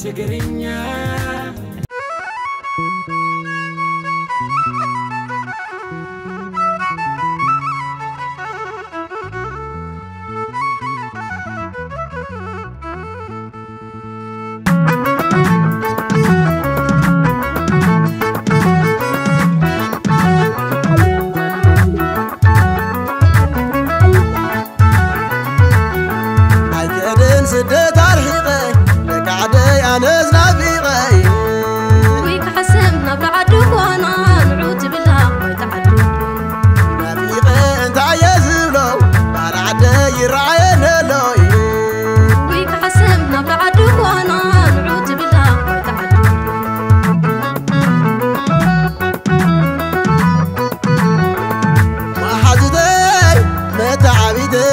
ትግርኛ ኣይከድን ስደት ኣርሒቐይ بعدي أنا زنابي غير. ويك حسبنا بعد وأنا نعود بالله ويتعد نبي غير انت عيز لو بعدي يرعينا لو ويك حسبنا بعد وأنا نعود بالله ويتعد ما حزدي ما تعبدي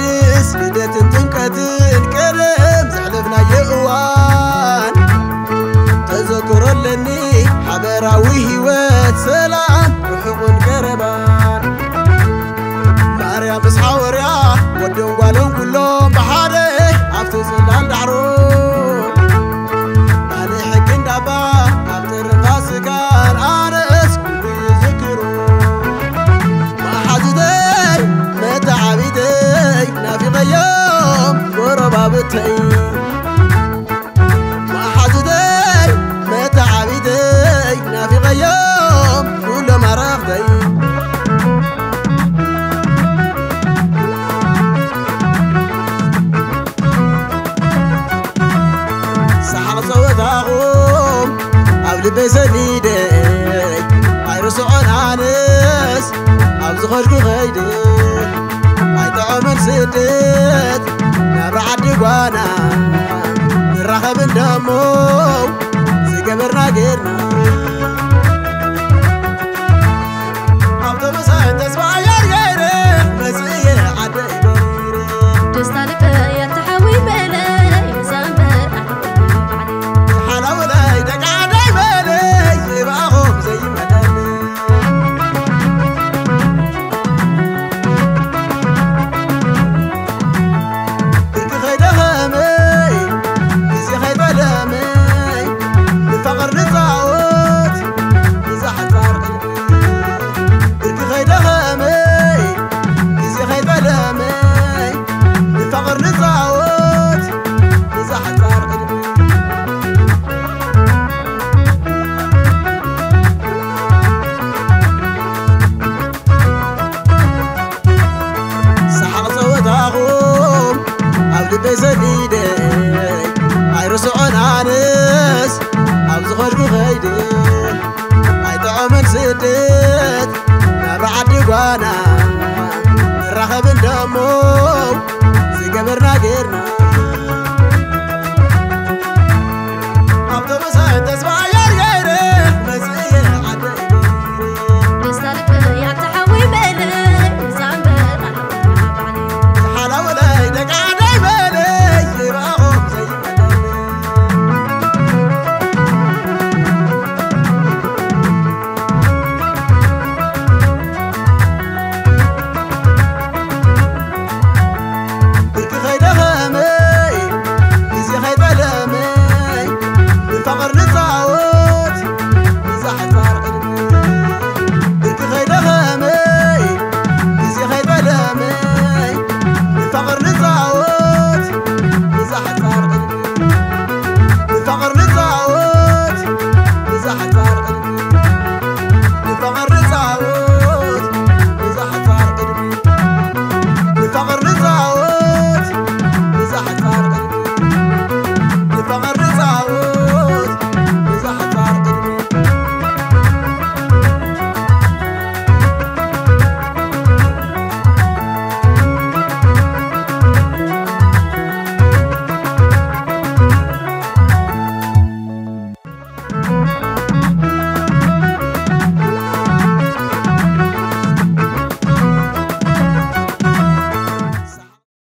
ዮሃንስ ልደትን ጥምቀትን ቀደም جبابتي ما حزدي متى عبيدي نافي غيوم كل ما رافضي سحر صوت اغوم قبل بسديدي عيرس عنانس ابزغرك غيدي عيطعم السديد ጓና ንራኸብ እንደሞ ዝገበርና ጌርና